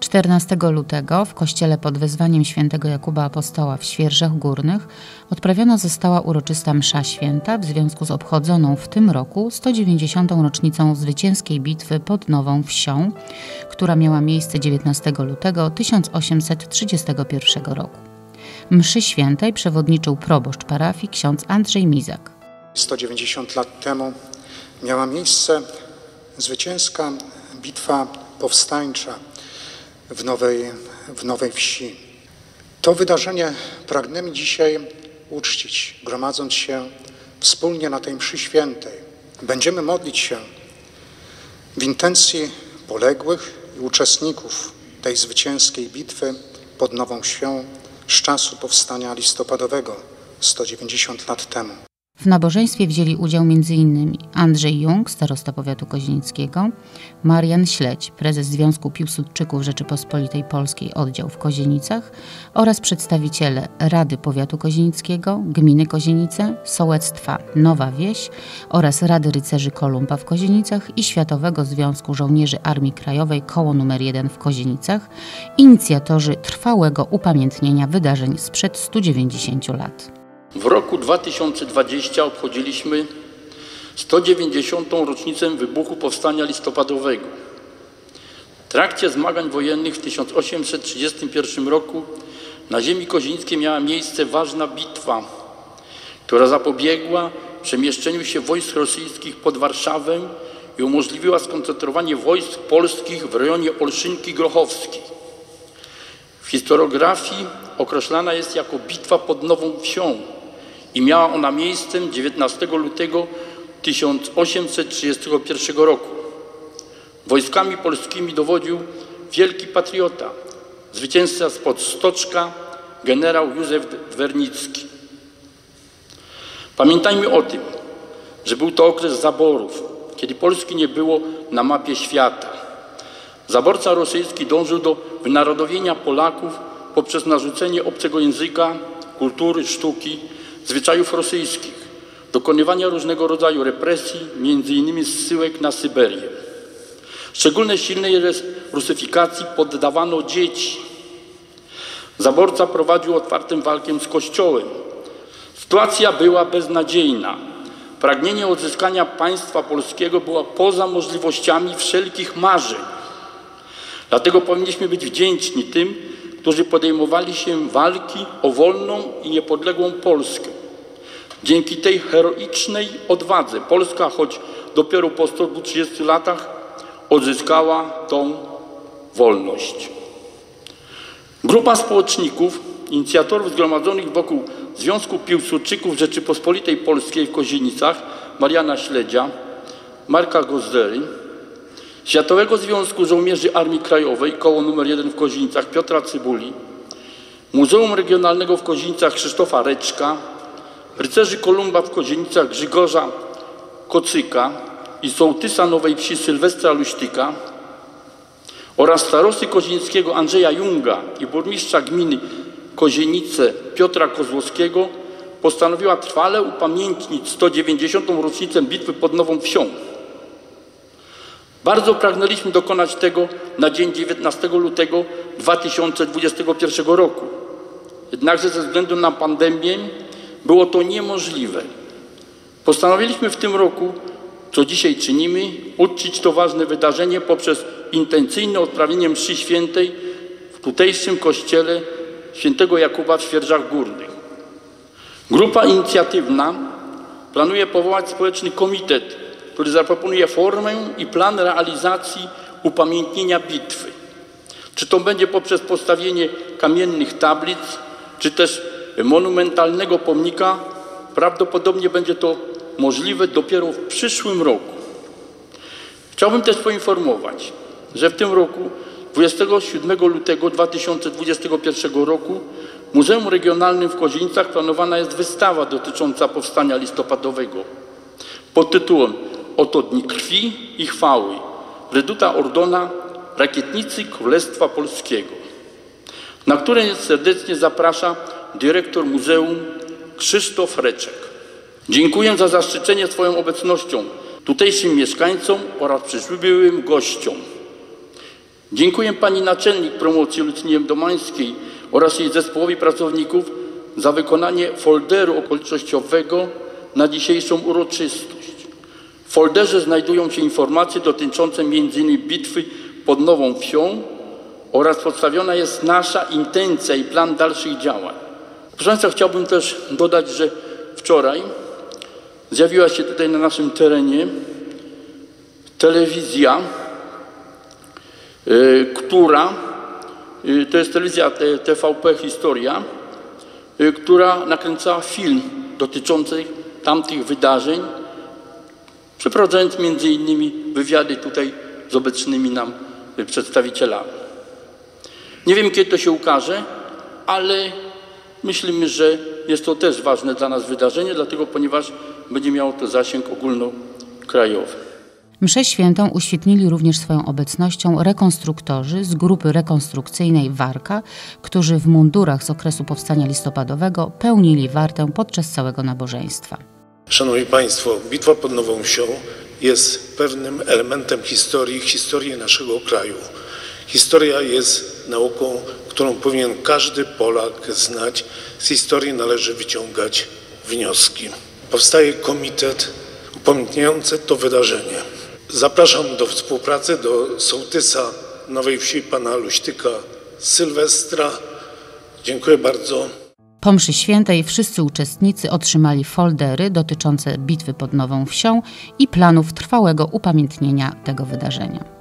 14 lutego w kościele pod wezwaniem świętego Jakuba Apostoła w Świerżach Górnych odprawiona została uroczysta msza święta w związku z obchodzoną w tym roku 190. rocznicą zwycięskiej bitwy pod Nową Wsią, która miała miejsce 19 lutego 1831 roku. Mszy świętej przewodniczył proboszcz parafii ksiądz Andrzej Mizak. 190 lat temu miała miejsce zwycięska bitwa powstańcza w Nowej, w Nowej Wsi. To wydarzenie pragnemy dzisiaj uczcić, gromadząc się wspólnie na tej mszy świętej. Będziemy modlić się w intencji poległych i uczestników tej zwycięskiej bitwy pod Nową Wsią z czasu powstania listopadowego 190 lat temu. W nabożeństwie wzięli udział m.in. Andrzej Jung, starosta powiatu kozienieckiego, Marian Śledź, prezes Związku Piłsudczyków Rzeczypospolitej Polskiej oddział w Kozienicach oraz przedstawiciele Rady Powiatu Kozienickiego, Gminy Kozienice, Sołectwa Nowa Wieś oraz Rady Rycerzy Kolumba w Kozienicach i Światowego Związku Żołnierzy Armii Krajowej koło nr 1 w Kozienicach, inicjatorzy trwałego upamiętnienia wydarzeń sprzed 190 lat. W roku 2020 obchodziliśmy 190. rocznicę wybuchu Powstania Listopadowego. W trakcie zmagań wojennych w 1831 roku na ziemi kozienickiej miała miejsce ważna bitwa, która zapobiegła przemieszczeniu się wojsk rosyjskich pod Warszawę i umożliwiła skoncentrowanie wojsk polskich w rejonie Olszynki Grochowskiej. W historiografii określana jest jako bitwa pod Nową Wsią, i miała ona miejsce 19 lutego 1831 roku. Wojskami polskimi dowodził wielki patriota, zwycięzca spod Stoczka, generał Józef Dwernicki. Pamiętajmy o tym, że był to okres zaborów, kiedy Polski nie było na mapie świata. Zaborca rosyjski dążył do wynarodowienia Polaków poprzez narzucenie obcego języka, kultury, sztuki, zwyczajów rosyjskich, dokonywania różnego rodzaju represji, między innymi zsyłek na Syberię. Szczególnie silnej rusyfikacji poddawano dzieci. Zaborca prowadził otwartym walkę z Kościołem. Sytuacja była beznadziejna. Pragnienie odzyskania państwa polskiego było poza możliwościami wszelkich marzeń. Dlatego powinniśmy być wdzięczni tym, którzy podejmowali się walki o wolną i niepodległą Polskę. Dzięki tej heroicznej odwadze Polska, choć dopiero po 130 latach, odzyskała tą wolność. Grupa społeczników, inicjatorów zgromadzonych wokół Związku Piłsudczyków Rzeczypospolitej Polskiej w Kozienicach, Mariana Śledzia, Marka Gozdery, Światowego Związku Żołnierzy Armii Krajowej, koło nr 1 w Kozienicach Piotra Cybuli, Muzeum Regionalnego w Kozienicach Krzysztofa Reczka, rycerzy Kolumba w Kozienicach Grzegorza Kocyka i sołtysa Nowej Wsi Sylwestra Luśtyka oraz starosty kozienickiego Andrzeja Junga i burmistrza gminy Kozienice Piotra Kozłowskiego postanowiła trwale upamiętnić 190. rocznicę bitwy pod Nową Wsią. Bardzo pragnęliśmy dokonać tego na dzień 19 lutego 2021 roku. Jednakże ze względu na pandemię było to niemożliwe. Postanowiliśmy w tym roku, co dzisiaj czynimy, uczcić to ważne wydarzenie poprzez intencyjne odprawienie mszy świętej w tutejszym kościele świętego Jakuba w Świerżach Górnych. Grupa inicjatywna planuje powołać społeczny komitet, który zaproponuje formę i plan realizacji upamiętnienia bitwy. Czy to będzie poprzez postawienie kamiennych tablic, czy też monumentalnego pomnika, prawdopodobnie będzie to możliwe dopiero w przyszłym roku. Chciałbym też poinformować, że w tym roku 27 lutego 2021 roku w Muzeum Regionalnym w Kozienicach planowana jest wystawa dotycząca powstania listopadowego pod tytułem Oto dni krwi i chwały Reduta Ordona Rakietnicy Królestwa Polskiego, na które serdecznie zaprasza dyrektor muzeum Krzysztof Reczek. Dziękuję za zaszczycenie swoją obecnością tutejszym mieszkańcom oraz przybyłym gościom. Dziękuję pani naczelnik promocji Lucynie Domańskiej oraz jej zespołowi pracowników za wykonanie folderu okolicznościowego na dzisiejszą uroczystość. W folderze znajdują się informacje dotyczące m.in. bitwy pod Nową Wsią oraz przedstawiona jest nasza intencja i plan dalszych działań. Proszę Państwa, chciałbym też dodać, że wczoraj zjawiła się tutaj na naszym terenie telewizja, y, która y, to jest telewizja TVP Historia, y, która nakręcała film dotyczący tamtych wydarzeń, przeprowadzając między innymi wywiady tutaj z obecnymi nam przedstawicielami. Nie wiem, kiedy to się ukaże, ale myślimy, że jest to też ważne dla nas wydarzenie, dlatego ponieważ będzie miało to zasięg ogólnokrajowy. Mszę świętą uświetnili również swoją obecnością rekonstruktorzy z grupy rekonstrukcyjnej Warka, którzy w mundurach z okresu powstania listopadowego pełnili wartę podczas całego nabożeństwa. Szanowni Państwo, bitwa pod Nową Wsią jest pewnym elementem historii, historii naszego kraju. Historia jest nauką, którą powinien każdy Polak znać. Z historii należy wyciągać wnioski. Powstaje komitet upamiętniający to wydarzenie. Zapraszam do współpracy do sołtysa Nowej Wsi, pana Luśtyka Sylwestra. Dziękuję bardzo. Po mszy świętej wszyscy uczestnicy otrzymali foldery dotyczące bitwy pod Nową Wsią i planów trwałego upamiętnienia tego wydarzenia.